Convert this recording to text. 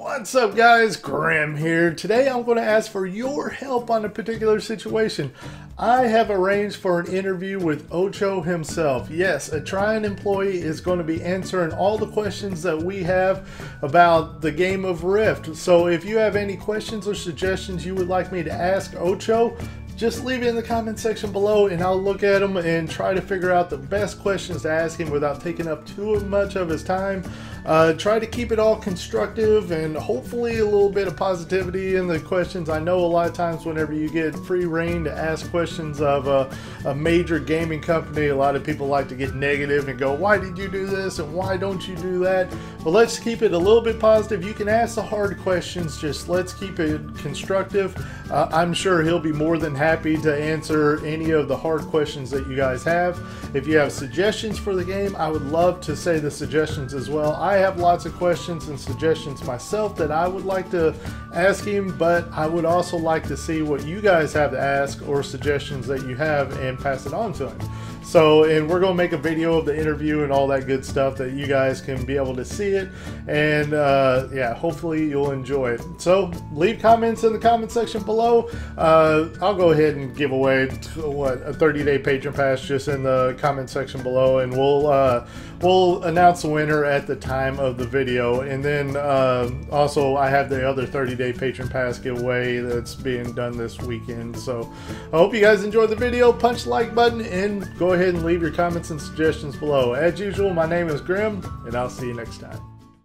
What's up guys, Grim here. Today I'm going to ask for your help on a particular situation. I have arranged for an interview with Ocho himself. Yes, a Trion employee is going to be answering all the questions that we have about the game of Rift. So if you have any questions or suggestions you would like me to ask Ocho, just leave it in the comment section below and I'll look at them and try to figure out the best questions to ask him without taking up too much of his time. Uh, try to keep it all constructive and hopefully a little bit of positivity in the questions. I know a lot of times whenever you get free reign to ask questions of a, a major gaming company, a lot of people like to get negative and go, why did you do this and why don't you do that? But let's keep it a little bit positive. You can ask the hard questions, just let's keep it constructive. Uh, I'm sure he'll be more than happy happy to answer any of the hard questions that you guys have. If you have suggestions for the game, I would love to say the suggestions as well. I have lots of questions and suggestions myself that I would like to ask him, but I would also like to see what you guys have to ask or suggestions that you have and pass it on to him. So, and we're going to make a video of the interview and all that good stuff that you guys can be able to see it. And uh, yeah, hopefully you'll enjoy it. So, leave comments in the comment section below. Uh, I'll go ahead and give away what a 30 day patron pass just in the comment section below, and we'll uh, we'll announce the winner at the time of the video. And then uh, also, I have the other 30 day patron pass giveaway that's being done this weekend. So, I hope you guys enjoyed the video. Punch the like button and go ahead and leave your comments and suggestions below. As usual, my name is Grim, and I'll see you next time.